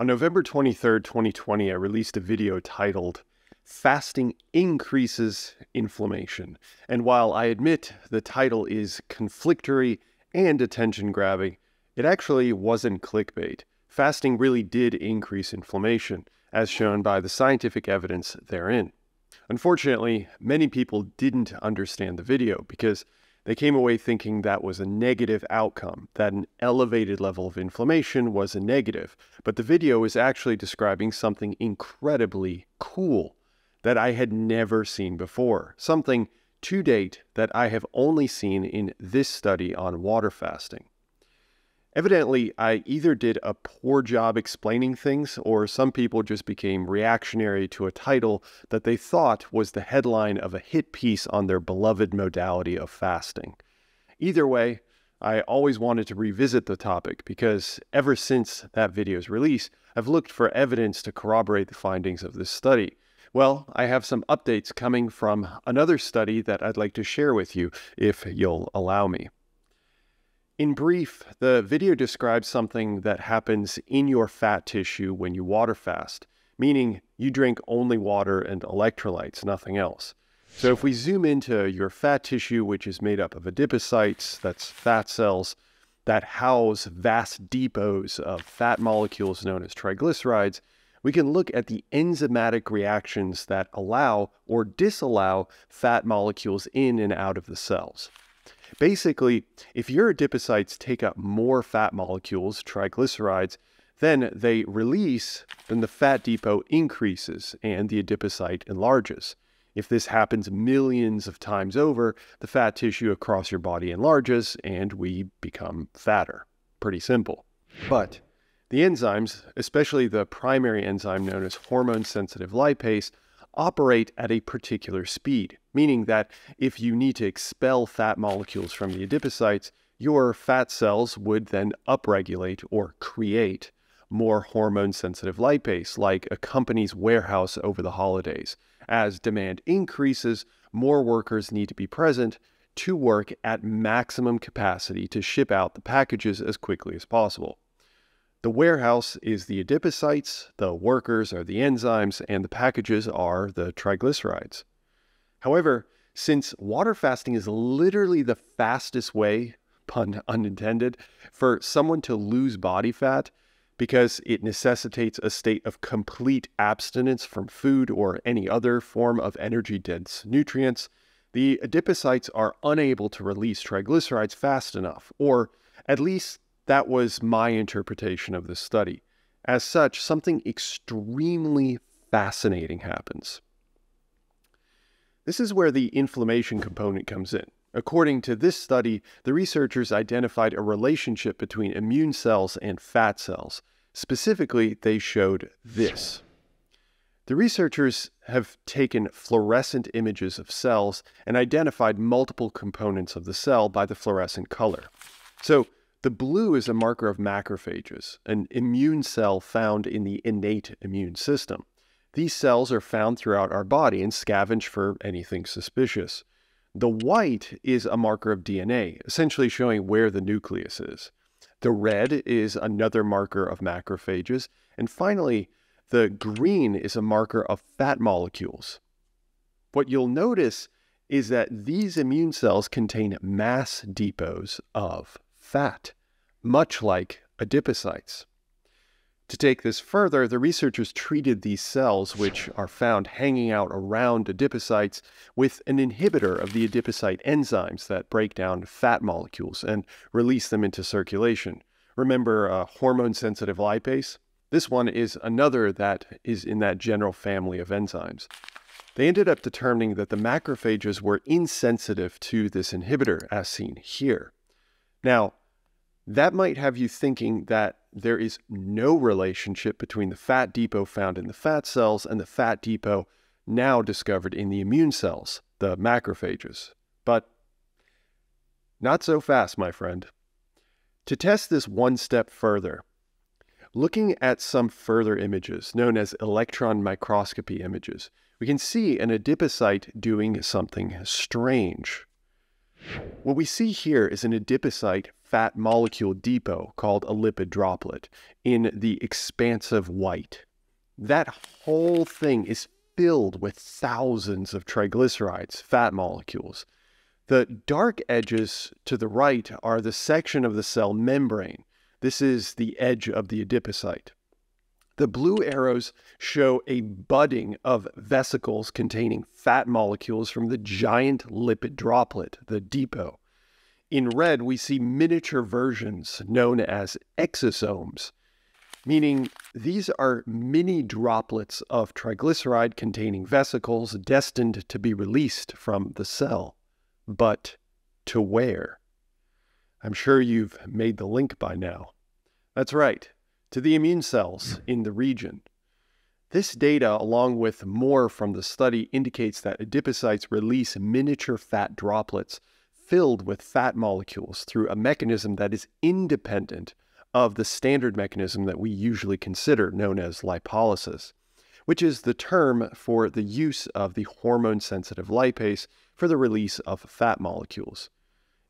On November 23rd, 2020, I released a video titled Fasting Increases Inflammation. And while I admit the title is conflictory and attention grabbing, it actually wasn't clickbait. Fasting really did increase inflammation, as shown by the scientific evidence therein. Unfortunately, many people didn't understand the video because they came away thinking that was a negative outcome, that an elevated level of inflammation was a negative. But the video is actually describing something incredibly cool that I had never seen before, something to date that I have only seen in this study on water fasting. Evidently, I either did a poor job explaining things, or some people just became reactionary to a title that they thought was the headline of a hit piece on their beloved modality of fasting. Either way, I always wanted to revisit the topic because ever since that video's release, I've looked for evidence to corroborate the findings of this study. Well, I have some updates coming from another study that I'd like to share with you if you'll allow me. In brief, the video describes something that happens in your fat tissue when you water fast, meaning you drink only water and electrolytes, nothing else. So if we zoom into your fat tissue, which is made up of adipocytes, that's fat cells, that house vast depots of fat molecules known as triglycerides, we can look at the enzymatic reactions that allow or disallow fat molecules in and out of the cells. Basically, if your adipocytes take up more fat molecules, triglycerides, then they release, then the fat depot increases and the adipocyte enlarges. If this happens millions of times over, the fat tissue across your body enlarges and we become fatter. Pretty simple. But the enzymes, especially the primary enzyme known as hormone sensitive lipase, operate at a particular speed, meaning that if you need to expel fat molecules from the adipocytes, your fat cells would then upregulate or create more hormone sensitive lipase, like a company's warehouse over the holidays. As demand increases, more workers need to be present to work at maximum capacity to ship out the packages as quickly as possible. The warehouse is the adipocytes, the workers are the enzymes, and the packages are the triglycerides. However, since water fasting is literally the fastest way, pun unintended, for someone to lose body fat, because it necessitates a state of complete abstinence from food or any other form of energy dense nutrients, the adipocytes are unable to release triglycerides fast enough, or at least that was my interpretation of this study. As such, something extremely fascinating happens. This is where the inflammation component comes in. According to this study, the researchers identified a relationship between immune cells and fat cells. Specifically, they showed this. The researchers have taken fluorescent images of cells and identified multiple components of the cell by the fluorescent color. So, the blue is a marker of macrophages, an immune cell found in the innate immune system. These cells are found throughout our body and scavenge for anything suspicious. The white is a marker of DNA, essentially showing where the nucleus is. The red is another marker of macrophages. And finally, the green is a marker of fat molecules. What you'll notice is that these immune cells contain mass depots of fat, much like adipocytes. To take this further, the researchers treated these cells, which are found hanging out around adipocytes, with an inhibitor of the adipocyte enzymes that break down fat molecules and release them into circulation. Remember uh, hormone sensitive lipase? This one is another that is in that general family of enzymes. They ended up determining that the macrophages were insensitive to this inhibitor, as seen here. Now, that might have you thinking that there is no relationship between the fat depot found in the fat cells and the fat depot now discovered in the immune cells, the macrophages. But not so fast, my friend. To test this one step further, looking at some further images, known as electron microscopy images, we can see an adipocyte doing something strange. What we see here is an adipocyte fat molecule depot called a lipid droplet in the expansive white. That whole thing is filled with thousands of triglycerides, fat molecules. The dark edges to the right are the section of the cell membrane. This is the edge of the adipocyte. The blue arrows show a budding of vesicles containing fat molecules from the giant lipid droplet, the depot. In red, we see miniature versions known as exosomes, meaning these are mini droplets of triglyceride containing vesicles destined to be released from the cell. But to where? I'm sure you've made the link by now. That's right to the immune cells in the region. This data, along with more from the study, indicates that adipocytes release miniature fat droplets filled with fat molecules through a mechanism that is independent of the standard mechanism that we usually consider, known as lipolysis, which is the term for the use of the hormone sensitive lipase for the release of fat molecules.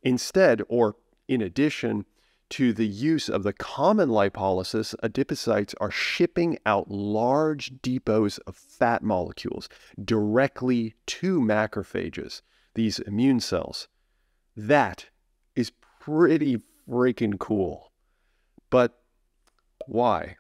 Instead, or in addition, to the use of the common lipolysis, adipocytes are shipping out large depots of fat molecules directly to macrophages, these immune cells. That is pretty freaking cool. But why?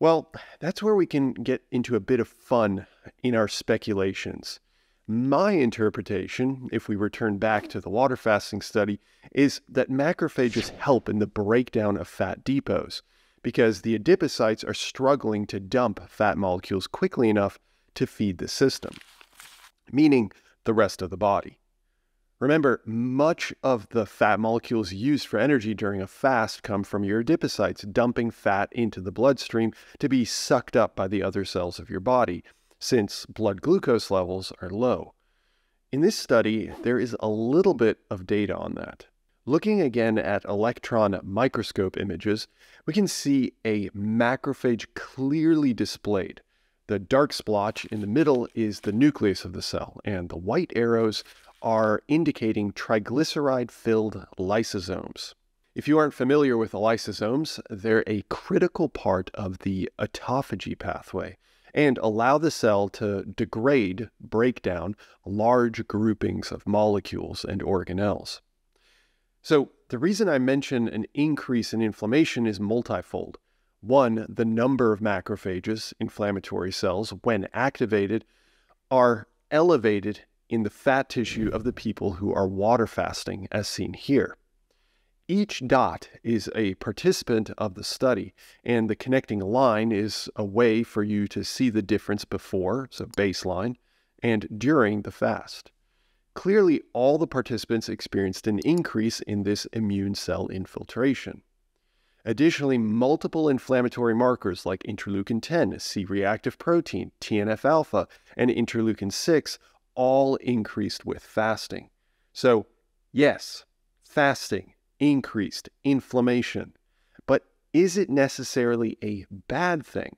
Well, that's where we can get into a bit of fun in our speculations. My interpretation, if we return back to the water fasting study, is that macrophages help in the breakdown of fat depots because the adipocytes are struggling to dump fat molecules quickly enough to feed the system, meaning the rest of the body. Remember, much of the fat molecules used for energy during a fast come from your adipocytes, dumping fat into the bloodstream to be sucked up by the other cells of your body since blood glucose levels are low. In this study, there is a little bit of data on that. Looking again at electron microscope images, we can see a macrophage clearly displayed. The dark splotch in the middle is the nucleus of the cell, and the white arrows are indicating triglyceride filled lysosomes. If you aren't familiar with the lysosomes, they're a critical part of the autophagy pathway, and allow the cell to degrade, break down large groupings of molecules and organelles. So, the reason I mention an increase in inflammation is multifold. One, the number of macrophages, inflammatory cells, when activated, are elevated in the fat tissue of the people who are water fasting, as seen here. Each dot is a participant of the study, and the connecting line is a way for you to see the difference before, so baseline, and during the fast. Clearly, all the participants experienced an increase in this immune cell infiltration. Additionally, multiple inflammatory markers like interleukin 10, C reactive protein, TNF alpha, and interleukin 6 all increased with fasting. So, yes, fasting increased inflammation. But is it necessarily a bad thing?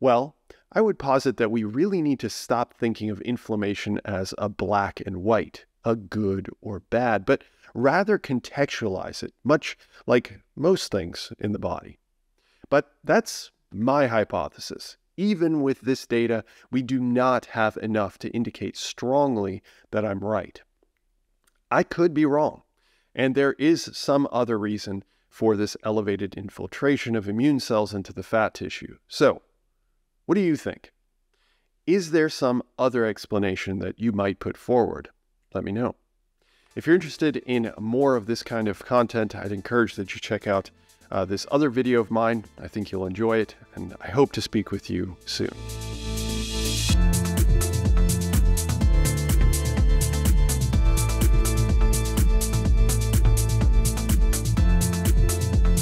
Well, I would posit that we really need to stop thinking of inflammation as a black and white, a good or bad, but rather contextualize it, much like most things in the body. But that's my hypothesis. Even with this data, we do not have enough to indicate strongly that I'm right. I could be wrong. And there is some other reason for this elevated infiltration of immune cells into the fat tissue. So, what do you think? Is there some other explanation that you might put forward? Let me know. If you're interested in more of this kind of content, I'd encourage that you check out uh, this other video of mine. I think you'll enjoy it, and I hope to speak with you soon.